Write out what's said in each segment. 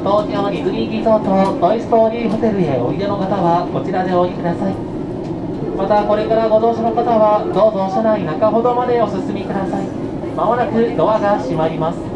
東京ディズニーリゾートトイ・ストーリーホテルへおいでの方はこちらでお降りください。またこれからご乗車の方はどうぞ車内中ほどまでお進みください。まもなくドアが閉まります。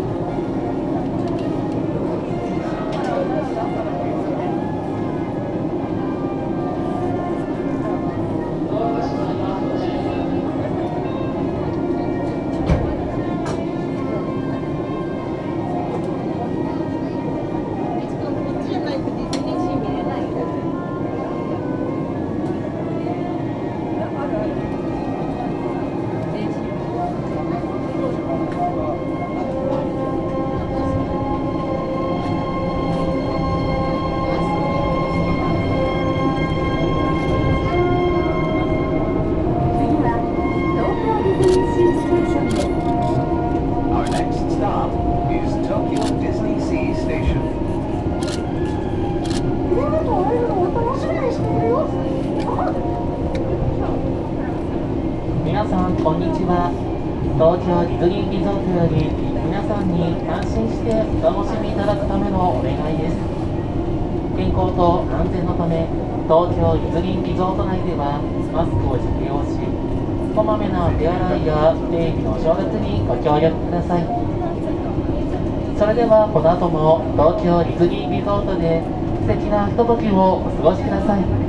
さんに安心してお楽しみいただくためのお願いです。健康と安全のため東京ディズニーリゾート内ではマスクを着用しこまめな手洗いや定期の正月にご協力ください。それではこの後も東京ディズニーリゾートで素敵なひとときをお過ごしください。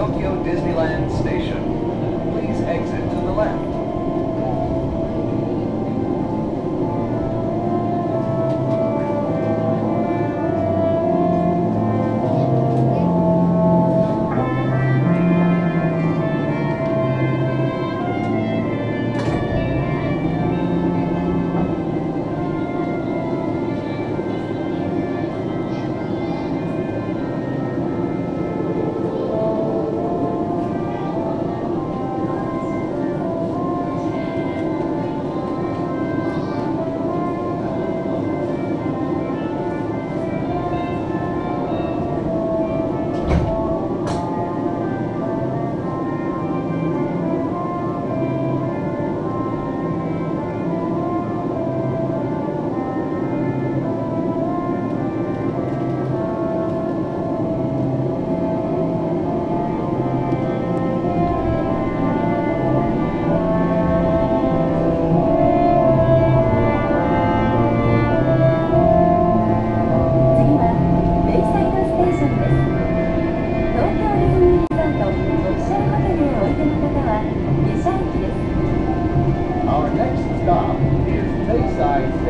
Tokyo Disneyland Station.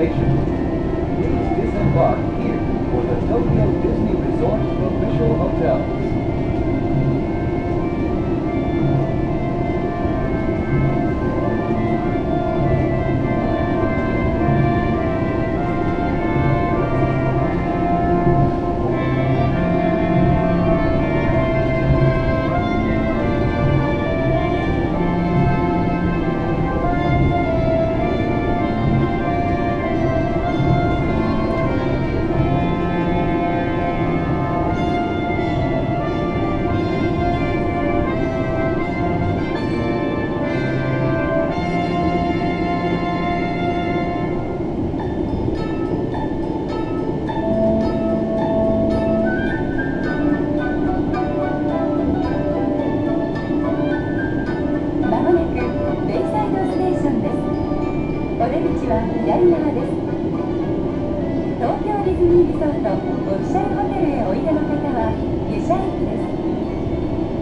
Station. Please disembark here for the Tokyo Disney Resort official hotels. 東京ディズニーリゾートオフィシャルホテルへおいでの方は下車駅です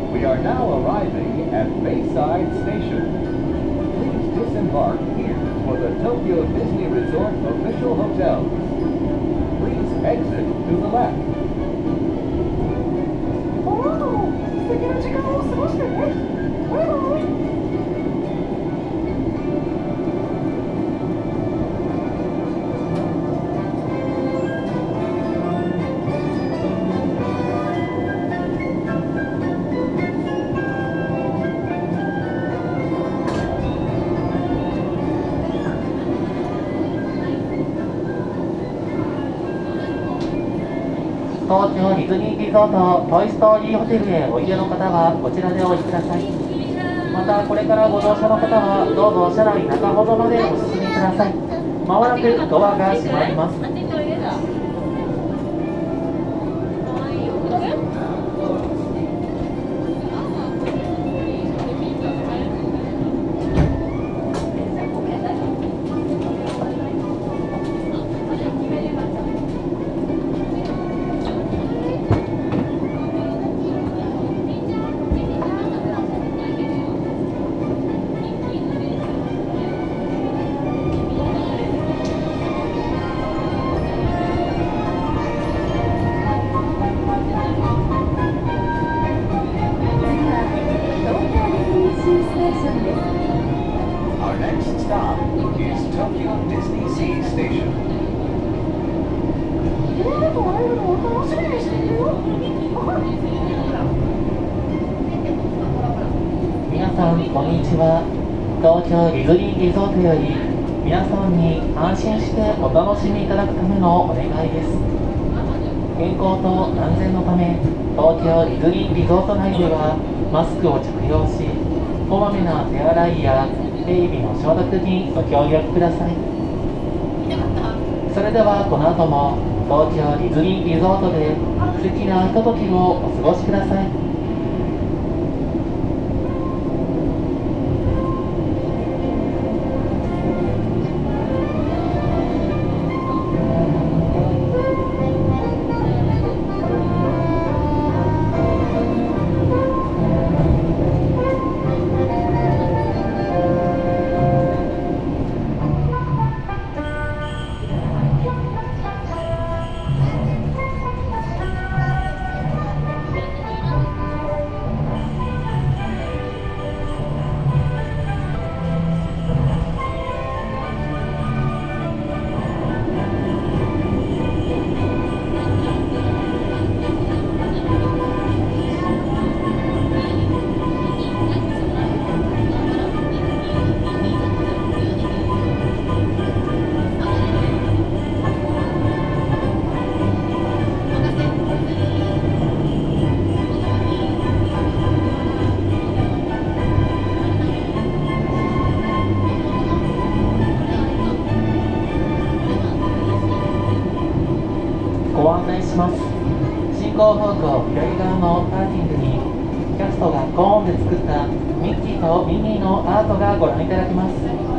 We are now arriving at Bayside Station. Please disembark here for the Tokyo Disney Resort official hotels. Please exit to the left. おお素敵な時間を過ごしてね リゾートトイ・ストーリーホテルへおいでの方はこちらでお降りください。またこれからご乗車の方はどうぞ車内中ほどまでお進みください。まもなくドアが閉まります。協力ください。それではこの後も東京ディズニーリゾートで素敵なひとときをお過ごしください。方向左側のパーニングにキャストがコーンで作ったミッキーとミニーのアートがご覧いただけます。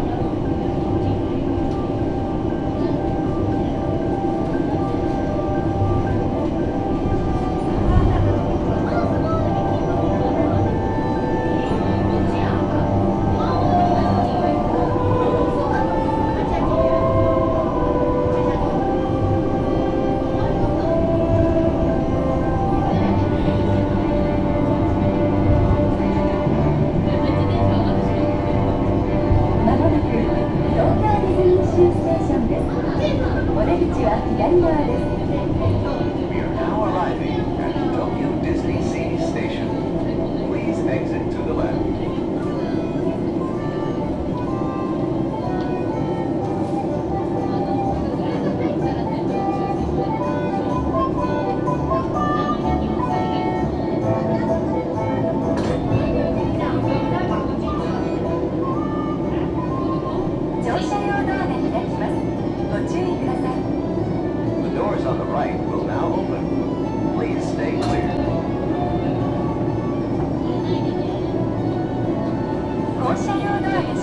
降車用ドアです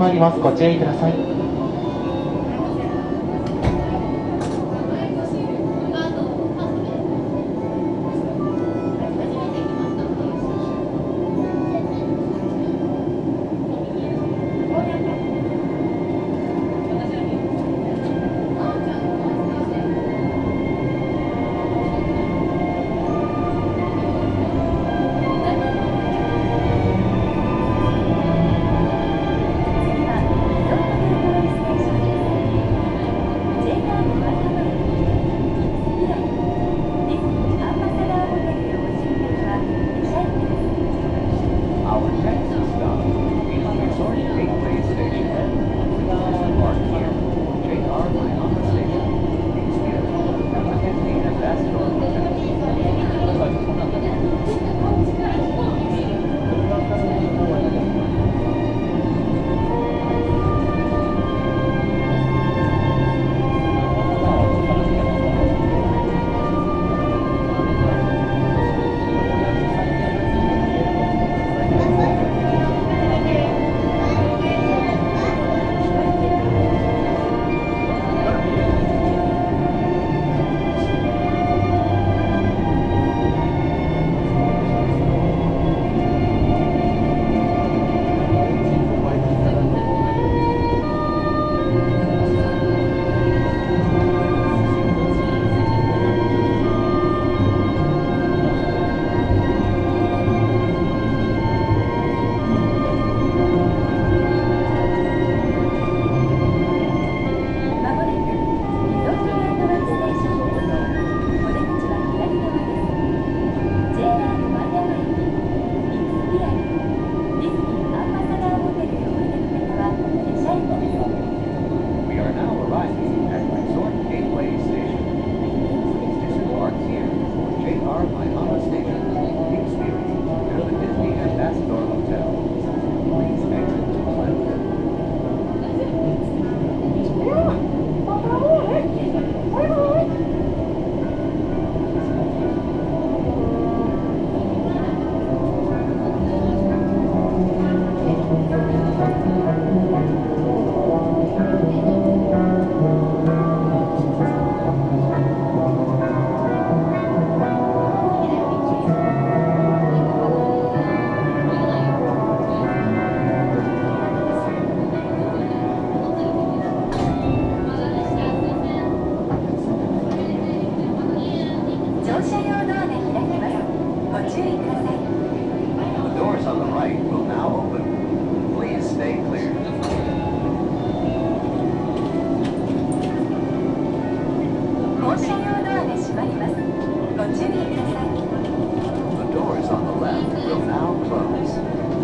まります。ご注意ください。The doors on the left will now close.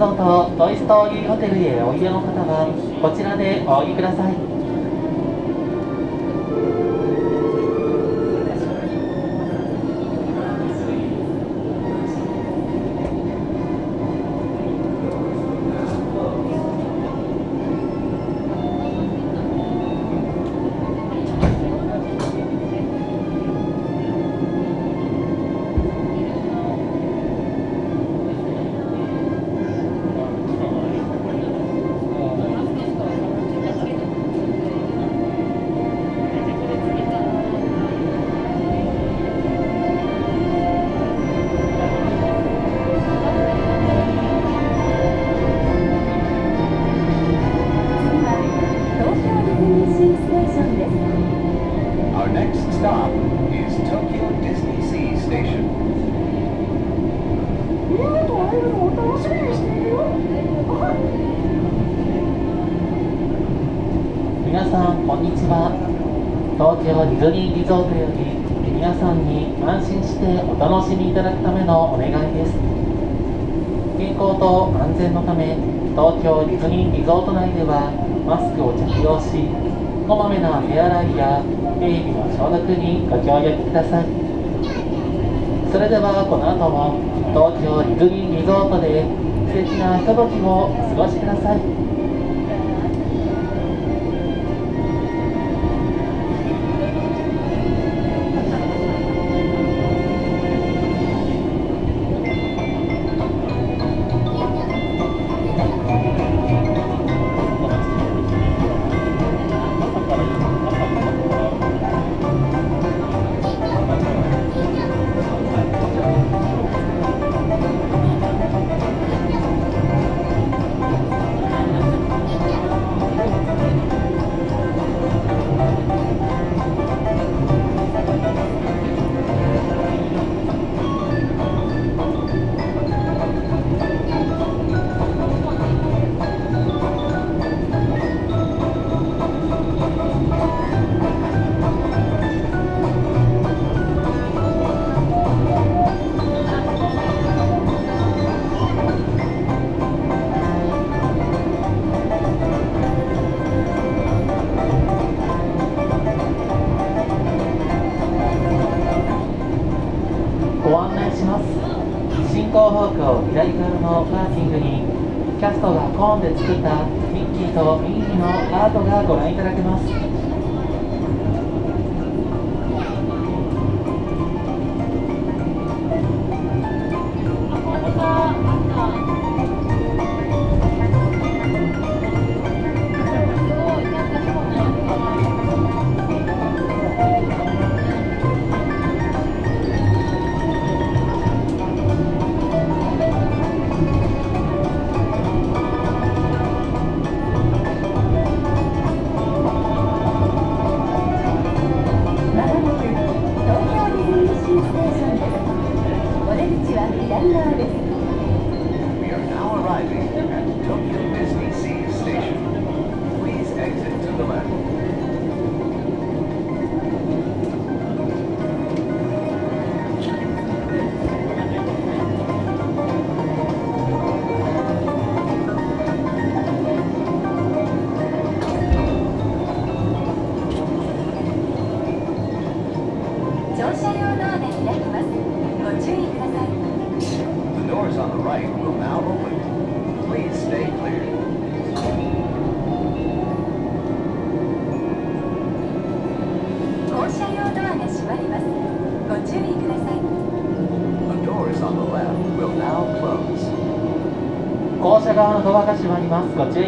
ゾートトイ・ストーリーホテルへおいでの方はこちらでお降りください。東京ディズニーリゾートより皆さんに安心してお楽しみいただくためのお願いです。健康と安全のため東京ディズニーリゾート内ではマスクを着用しこまめな手洗いや手指の消毒にご協力ください。それではこの後も東京ディズニーリゾートで素敵なひとときをお過ごしください。まりますご注